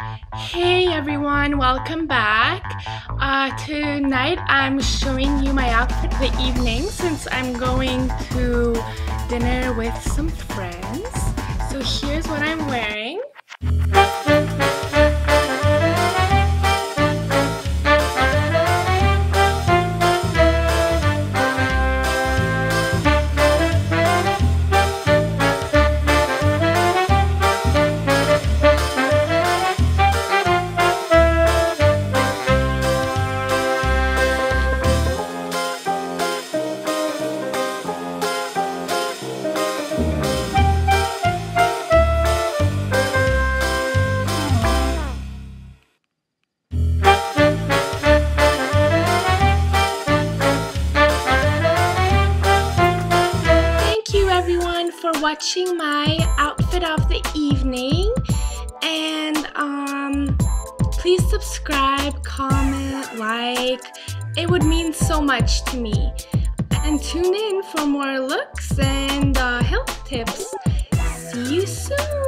Hey everyone, welcome back. Uh, tonight I'm showing you my outfit for the evening since I'm going to dinner with some friends. So here's what I'm wearing. For watching my outfit of the evening and um please subscribe, comment, like. It would mean so much to me. And tune in for more looks and uh, health tips. See you soon.